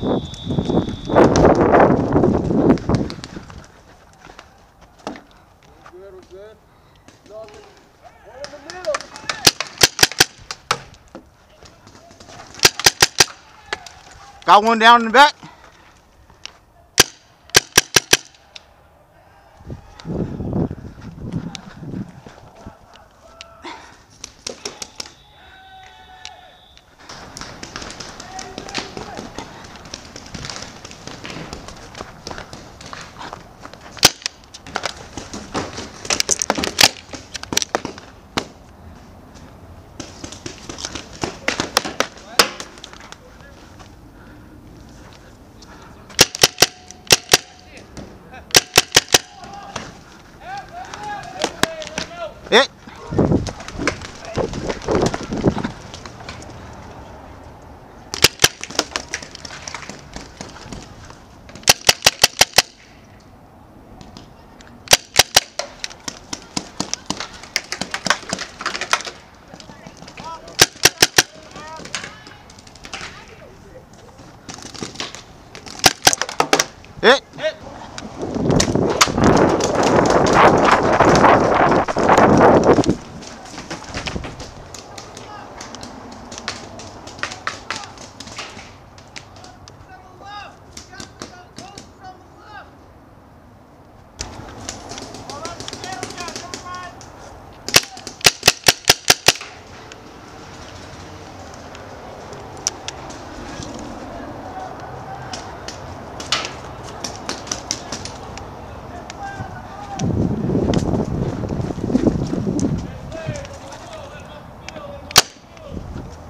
Got one down in the back.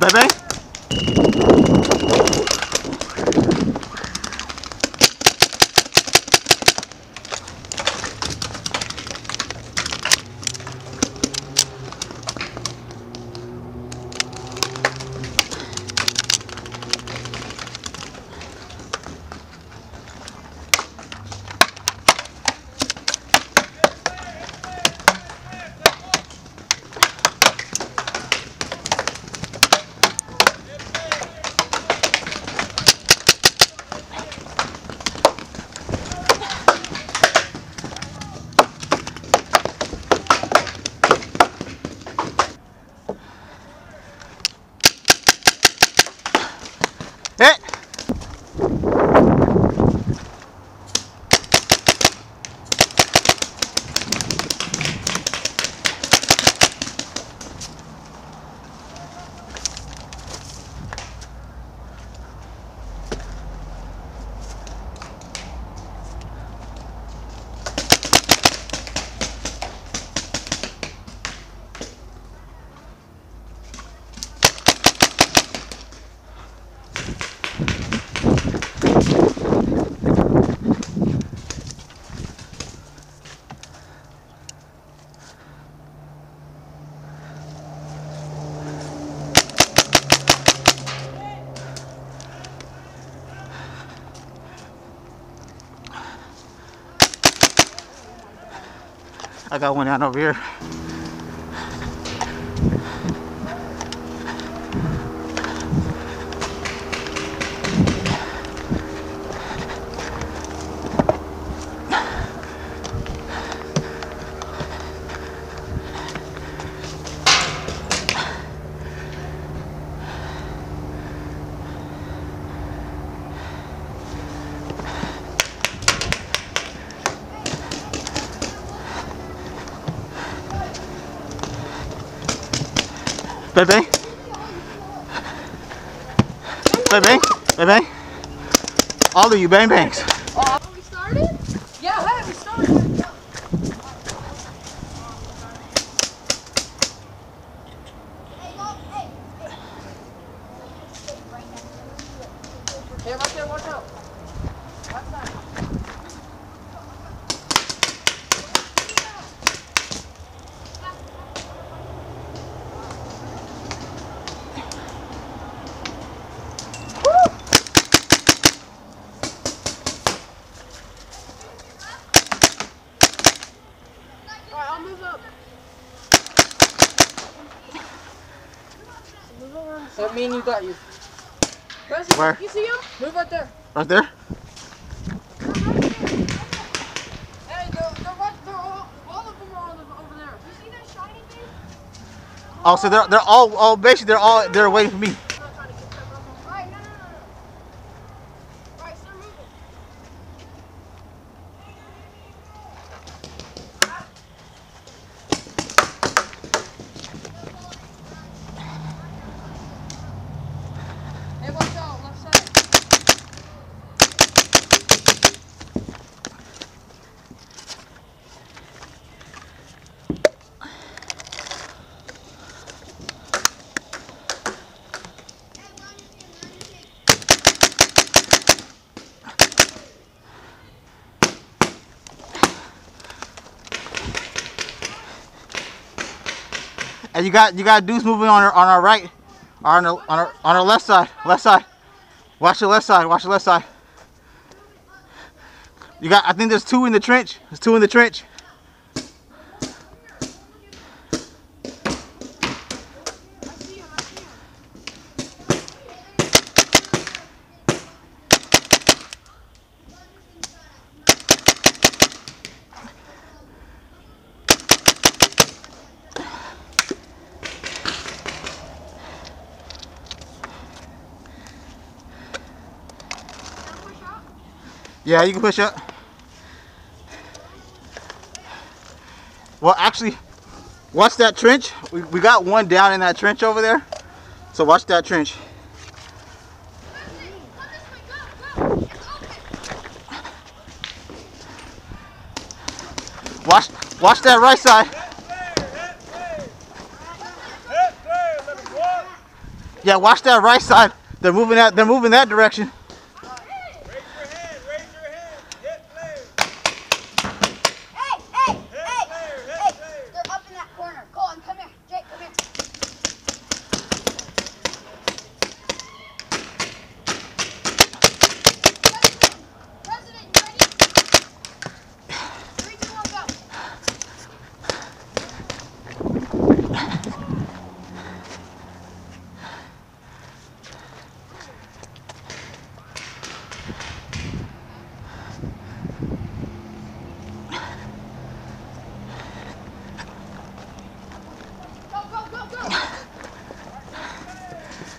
Bang bang. I got one down over here. Bang bang. Bang bang. Bang bang. All of you bang bangs. Oh, we started? Yeah, hey, we started. Hey, right there, watch out. Watch that. Alright, I'll move up. Move over. So, I mean, you got you. President, Where? You see him? Move right there. Right there? Hey, they're, they're right, they're all, all of them are on the, over there. You see that shiny thing? Oh, so they're they're all all basically they're all they're waiting for me. I'm not trying to get them up on- Right, no, no, no, no. Right, start moving. Hey, watch out, left side. And you got you got dudes moving on our on our right, on our on our on our left side, left side. Watch the left side. Watch the left side. You got. I think there's two in the trench. There's two in the trench. I see him, I see him. Can I push up? Yeah, you can push up. Well, actually, watch that trench. We, we got one down in that trench over there. So watch that trench. Watch watch that right side. Yeah, watch that right side. They're moving that they're moving that direction. Hey, hey, hey, hey! They're up in that corner. Colin, come here. Jake, come here. President, you ready? Three, two, one, go. Go, go, go, go!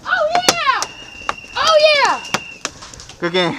Oh yeah! Oh yeah! Good.